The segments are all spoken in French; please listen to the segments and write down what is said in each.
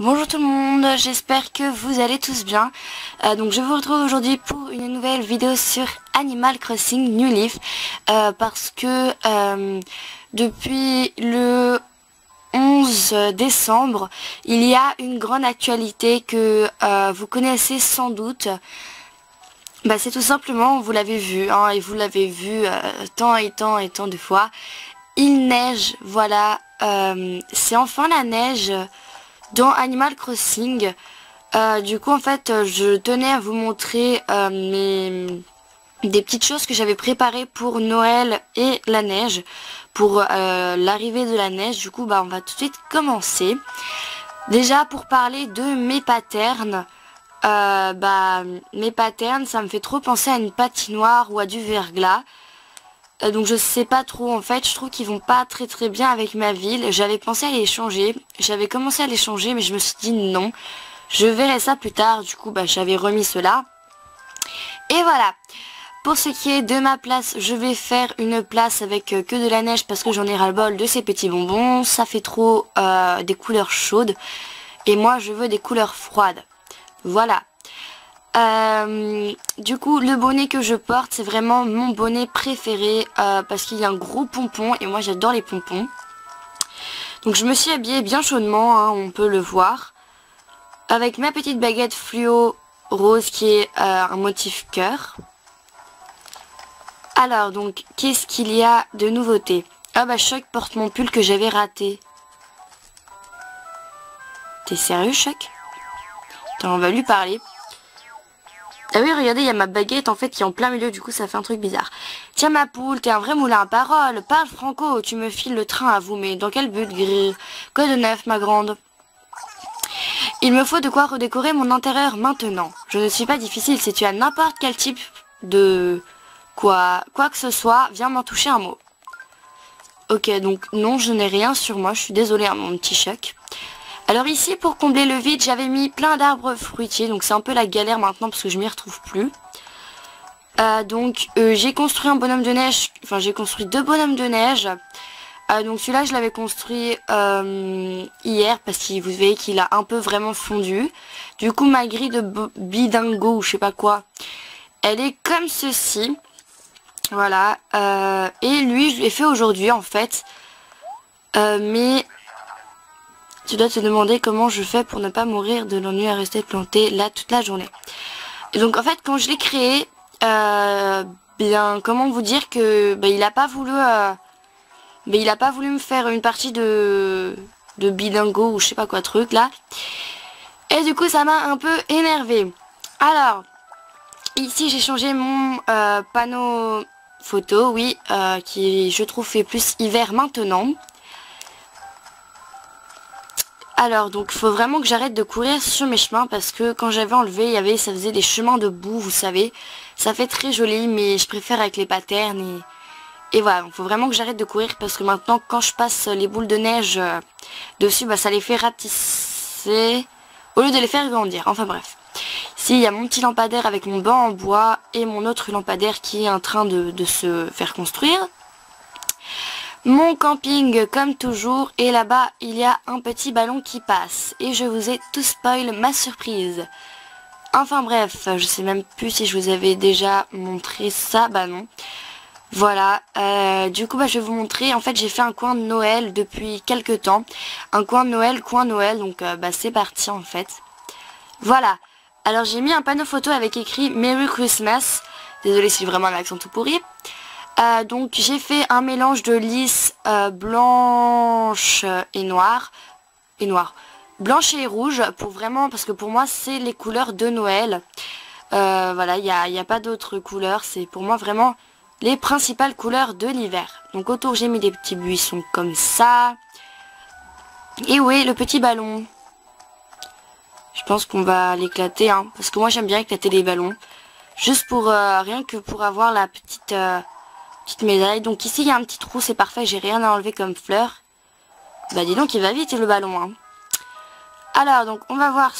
Bonjour tout le monde, j'espère que vous allez tous bien. Euh, donc je vous retrouve aujourd'hui pour une nouvelle vidéo sur Animal Crossing New Leaf. Euh, parce que euh, depuis le 11 décembre, il y a une grande actualité que vous connaissez sans doute. Bah, c'est tout simplement, vous l'avez vu, hein, et vous l'avez vu tant et tant et tant de fois. Il neige, voilà, c'est enfin la neige dans Animal Crossing. Euh, du coup en fait je tenais à vous montrer euh, des petites choses que j'avais préparées pour Noël et la neige. Pour euh, l'arrivée de la neige. Du coup bah on va tout de suite commencer. Déjà pour parler de mes patterns. bah mes patterns ça me fait trop penser à une patinoire ou à du verglas. Euh, donc je sais pas trop en fait, je trouve qu'ils vont pas très très bien avec ma ville. J'avais pensé à les changer, j'avais commencé à les changer mais je me suis dit non. Je verrai ça plus tard, du coup bah j'avais remis cela. Et voilà. Pour ce qui est de ma place, je vais faire une place avec euh, que de la neige parce que j'en ai ras-le-bol de ces petits bonbons. Ça fait trop euh, des couleurs chaudes. Et moi je veux des couleurs froides. Voilà. Euh, du coup, le bonnet que je porte, c'est vraiment mon bonnet préféré euh, parce qu'il y a un gros pompon et moi j'adore les pompons. Donc je me suis habillée bien chaudement, hein, on peut le voir. Avec ma petite baguette fluo rose qui est euh, un motif cœur. Alors donc, qu'est-ce qu'il y a de nouveauté? Ah bah Choc porte mon pull que j'avais raté. T'es sérieux Choc Attends, on va lui parler? Ah oui, regardez, il y a ma baguette en fait qui est en plein milieu, du coup ça fait un truc bizarre. Tiens ma poule, t'es un vrai moulin à parole. Parle Franco, tu me files le train à vous, mais dans quel but, gris Quoi de neuf, ma grande Il me faut de quoi redécorer mon intérieur maintenant. Je ne suis pas difficile, si tu as n'importe quel type de... Quoi, quoi que ce soit, viens m'en toucher un mot. Ok, donc non, je n'ai rien sur moi, je suis désolée, hein, mon petit choc. Alors ici, pour combler le vide, j'avais mis plein d'arbres fruitiers. Donc c'est un peu la galère maintenant parce que je m'y retrouve plus. Euh, donc euh, j'ai construit un bonhomme de neige. Enfin j'ai construit deux bonhommes de neige. Euh, donc celui-là je l'avais construit hier parce que vous voyez qu'il a un peu vraiment fondu. Du coup ma grille de bidingo ou je sais pas quoi, elle est comme ceci. Voilà. et lui je l'ai fait aujourd'hui en fait. mais tu dois te demander comment je fais pour ne pas mourir de l'ennui à rester planté là toute la journée. Donc en fait quand je l'ai créé, euh, bien comment vous dire que ben, il a pas voulu me faire une partie de de ou je sais pas quoi truc là. Et du coup ça m'a un peu énervé. Alors ici j'ai changé mon euh, panneau photo, oui, qui je trouve fait plus hiver maintenant. Alors donc il faut vraiment que j'arrête de courir sur mes chemins parce que quand j'avais enlevé il y avait ça faisait des chemins de boue vous savez. Ça fait très joli mais je préfère avec les patterns et, et voilà. Il faut vraiment que j'arrête de courir parce que maintenant quand je passe les boules de neige euh, dessus bah ça les fait rapetisser au lieu de les faire grandir. Enfin bref. Ici il y a mon petit lampadaire avec mon banc en bois et mon autre lampadaire qui est en train de se faire construire. Mon camping comme toujours et là-bas il y a un petit ballon qui passe et je vous ai tout spoil ma surprise. Enfin bref, je sais même plus si je vous avais déjà montré ça, bah non. Voilà, euh, du coup bah, je vais vous montrer, en fait j'ai fait un coin de Noël depuis quelques temps. Un coin de Noël, coin Noël, donc euh, bah, c'est parti en fait. Voilà, alors j'ai mis un panneau photo avec écrit Merry Christmas. Désolé si vraiment l'accent tout pourri. Euh, donc j'ai fait un mélange de lisse euh, blanche et noire. Et noire. Blanche et rouge pour vraiment, parce que pour moi c'est les couleurs de Noël. Euh, voilà, il n'y a, a, pas d'autres couleurs. C'est pour moi vraiment les principales couleurs de l'hiver. Donc autour j'ai mis des petits buissons comme ça. Et oui, le petit ballon? Je pense qu'on va l'éclater, hein, parce que moi j'aime bien éclater les ballons. Juste pour, rien que pour avoir la petite petite médaille. Donc ici, il y a un petit trou, c'est parfait, j'ai rien à enlever comme fleur. Bah dis donc, il va vite le ballon. Hein. Alors, donc, on va voir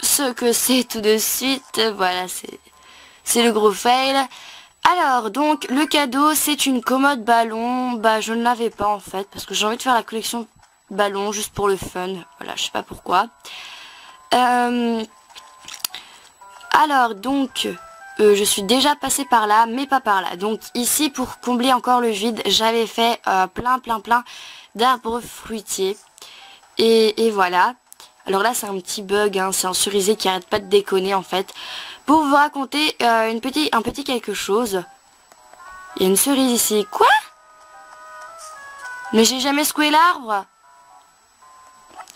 ce que c'est tout de suite. Voilà, c'est le gros fail. Alors, donc, le cadeau, c'est une commode ballon. Bah, je ne l'avais pas, en fait, parce que j'ai envie de faire la collection ballon juste pour le fun. Voilà, je sais pas pourquoi. Euh, alors donc, euh, je suis déjà passée par là, mais pas par là. Donc ici, pour combler encore le vide, j'avais fait euh, plein plein plein d'arbres fruitiers. Et, voilà. Alors là, c'est un petit bug, hein, c'est un cerisé qui arrête pas de déconner en fait. Pour vous raconter petit, un petit quelque chose. Il y a une cerise ici. Quoi? Mais j'ai jamais secoué l'arbre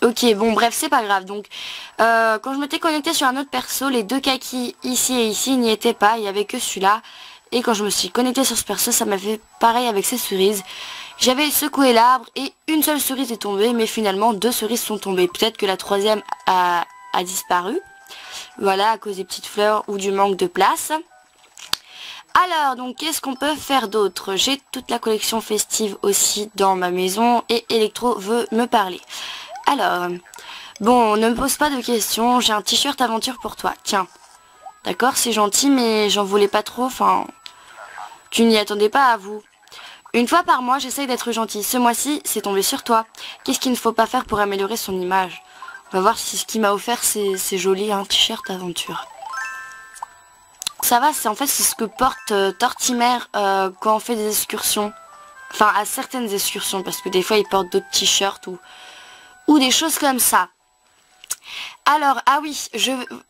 Ok, bon bref, c'est pas grave. Donc, euh, quand je m'étais connecté sur un autre perso, les deux kakis ici et ici n'y étaient pas. Il n'y avait que celui-là. Et quand je me suis connecté sur ce perso, ça m'a fait pareil avec ces cerises. J'avais secoué l'arbre et une seule cerise est tombée, mais finalement deux cerises sont tombées. Peut-être que la troisième a, a disparu. Voilà, à cause des petites fleurs ou du manque de place. Alors, donc, qu'est-ce qu'on peut faire d'autre? J'ai toute la collection festive aussi dans ma maison et Electro veut me parler. Alors, bon, ne me pose pas de questions, j'ai un t-shirt aventure pour toi, tiens. D'accord, c'est gentil, mais j'en voulais pas trop, enfin... Tu n'y attendais pas à vous. Une fois par mois, j'essaye d'être gentil. Ce mois-ci, c'est tombé sur toi. Qu'est-ce qu'il ne faut pas faire pour améliorer son image? On va voir si ce qu'il m'a offert, c'est joli, un t-shirt aventure. Ça va, c'est en fait ce que porte euh, Tortimer euh, quand on fait des excursions. Enfin, à certaines excursions, parce que des fois, il porte d'autres t-shirts ou, ou des choses comme ça. Alors, ah oui,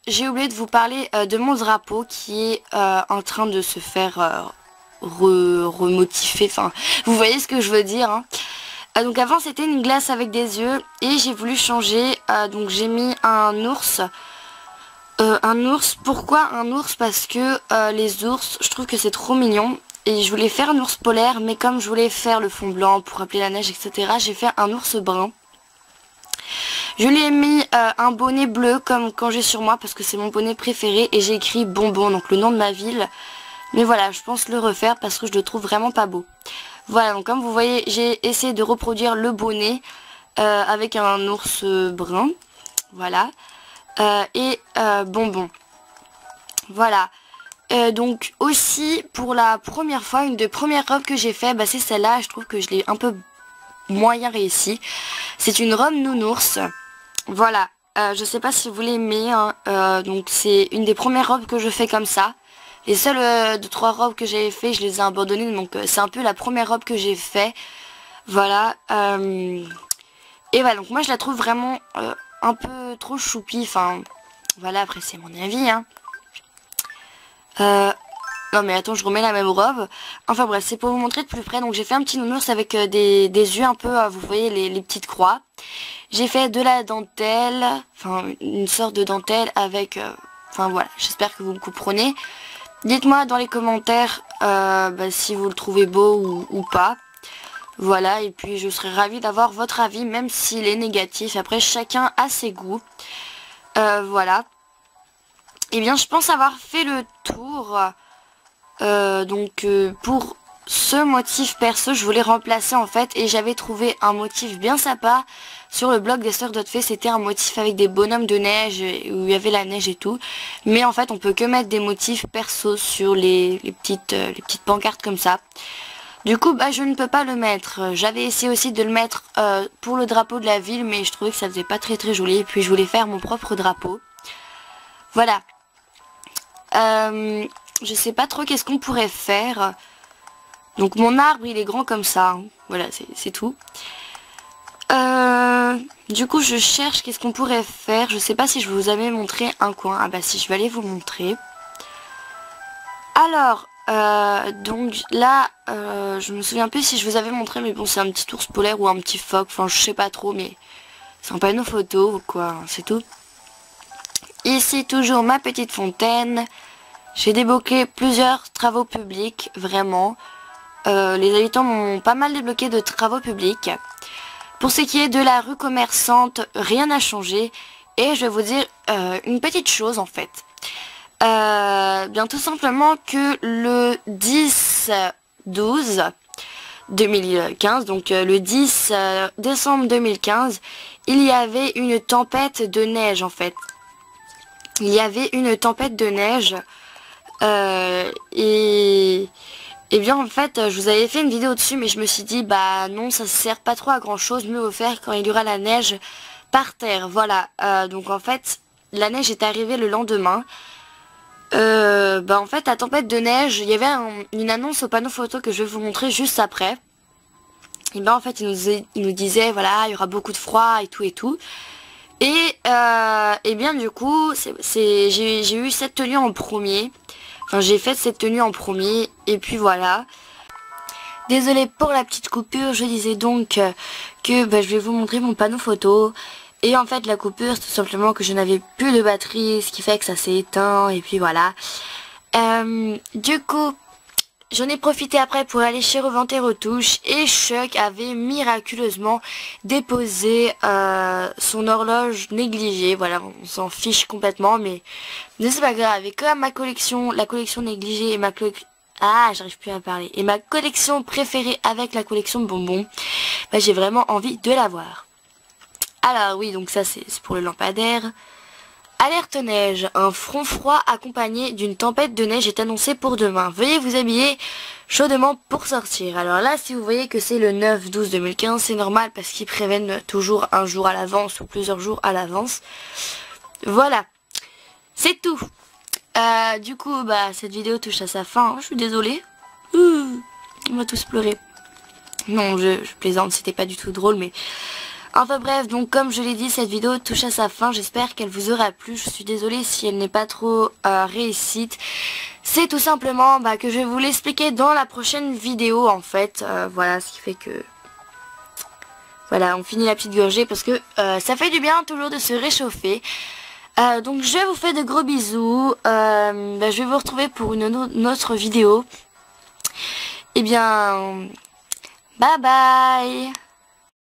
j'ai oublié de vous parler euh, de mon drapeau qui est en train de se faire remotifer. Enfin, vous voyez ce que je veux dire. Hein. donc avant, c'était une glace avec des yeux et j'ai voulu changer. donc j'ai mis un ours euh, un ours, pourquoi un ours? Parce que euh, les ours, je trouve que c'est trop mignon. Et je voulais faire un ours polaire, mais comme je voulais faire le fond blanc pour rappeler la neige, etc., j'ai fait un ours brun. Je lui ai mis euh, un bonnet bleu comme quand j'ai sur moi parce que c'est mon bonnet préféré et j'ai écrit bonbon, donc le nom de ma ville. Mais voilà, je pense le refaire parce que je le trouve vraiment pas beau. Voilà, donc comme vous voyez, j'ai essayé de reproduire le bonnet avec un ours brun. Voilà. Euh, et euh, bonbons. Voilà. Euh, donc aussi pour la première fois, une des premières robes que j'ai fait, bah, c'est celle-là. Je trouve que je l'ai un peu moyen réussi. C'est une robe nounours. Voilà. je sais pas si vous l'aimez. Hein. donc c'est une des premières robes que je fais comme ça. Les seules deux trois robes que j'ai fait, je les ai abandonnées. Donc c'est un peu la première robe que j'ai fait. Voilà. et voilà. Donc moi je la trouve vraiment un peu trop choupi. Enfin, voilà, après c'est mon avis. Hein. Euh, non mais attends, je remets la même robe. Enfin bref, c'est pour vous montrer de plus près. Donc j'ai fait un petit nounours avec euh, des, yeux un peu, euh, vous voyez, les, petites croix. J'ai fait de la dentelle, enfin une sorte de dentelle avec... enfin voilà, j'espère que vous me comprenez. Dites-moi dans les commentaires bah, si vous le trouvez beau ou pas. Voilà, et puis je serais ravie d'avoir votre avis, même s'il est négatif. Après, chacun a ses goûts. Euh, voilà. Eh bien, je pense avoir fait le tour. Euh, donc, euh, pour ce motif perso, je voulais remplacer en fait. Et j'avais trouvé un motif bien sympa sur le blog des sœurs Fée. C'était un motif avec des bonhommes de neige, où il y avait la neige et tout. Mais en fait, on peut que mettre des motifs perso sur les, petites, les petites pancartes comme ça. Du coup, bah, je ne peux pas le mettre. J'avais essayé aussi de le mettre euh, pour le drapeau de la ville, mais je trouvais que ça faisait pas très très joli. Et puis je voulais faire mon propre drapeau. Voilà. Euh, je sais pas trop qu'est-ce qu'on pourrait faire. Donc mon arbre, il est grand comme ça. Voilà, c'est tout. Euh, du coup, je cherche qu'est-ce qu'on pourrait faire. Je sais pas si je vous avais montré un coin. Ah bah si, je vais aller vous montrer. Alors, euh, donc là, euh, je me souviens plus si je vous avais montré, mais bon, c'est un petit ours polaire ou un petit phoque, enfin je sais pas trop, mais c'est un panneau photo ou quoi, c'est tout. Ici, toujours ma petite fontaine. J'ai débloqué plusieurs travaux publics, vraiment. Euh, les habitants m'ont pas mal débloqué de travaux publics. Pour ce qui est de la rue commerçante, rien n'a changé. Et je vais vous dire une petite chose en fait. Euh, bien tout simplement que le 10-12 2015, donc euh, le 10 euh, décembre 2015, il y avait une tempête de neige en fait. Il y avait une tempête de neige et, Et bien en fait je vous avais fait une vidéo dessus mais je me suis dit bah non ça sert pas trop à grand chose, mieux au faire quand il y aura la neige par terre. Voilà, donc en fait la neige est arrivée le lendemain. Euh, bah en fait la tempête de neige, il y avait une annonce au panneau photo que je vais vous montrer juste après. Et ben en fait il nous, disait voilà il y aura beaucoup de froid et tout et tout. Et, euh, et bien du coup j'ai eu cette tenue en premier. J'ai fait cette tenue en premier et puis voilà. Désolée pour la petite coupure, je disais donc que bah, je vais vous montrer mon panneau photo. Et en fait la coupure c'est tout simplement que je n'avais plus de batterie, ce qui fait que ça s'est éteint et puis voilà. Euh, du coup j'en ai profité après pour aller chez Revente et Retouche et Chuck avait miraculeusement déposé euh, son horloge négligée. Voilà on s'en fiche complètement mais, mais c'est pas grave. Et comme ma collection, la collection négligée et ma collection... Ah, j'arrive plus à parler. Et ma collection préférée avec la collection de bonbons, bah, j'ai vraiment envie de l'avoir. Alors oui, donc ça c'est pour le lampadaire. Alerte neige, un front froid accompagné d'une tempête de neige est annoncé pour demain. Veuillez vous habiller chaudement pour sortir. Alors là, si vous voyez que c'est le 9-12-2015, c'est normal parce qu'ils préviennent toujours un jour à l'avance ou plusieurs jours à l'avance. Voilà, c'est tout. Euh, du coup, bah cette vidéo touche à sa fin. Hein. Je suis désolée. on va tous pleurer. Non, je, je plaisante, c'était pas du tout drôle, mais... Enfin bref, donc comme je l'ai dit, cette vidéo touche à sa fin. J'espère qu'elle vous aura plu. Je suis désolée si elle n'est pas trop euh, réussite. C'est tout simplement bah, que je vais vous l'expliquer dans la prochaine vidéo en fait. Euh, voilà, ce qui fait que... Voilà, on finit la petite gorgée parce que euh, ça fait du bien toujours de se réchauffer. donc je vous fais de gros bisous. Bah, je vais vous retrouver pour une, autre vidéo. Eh bien, bye bye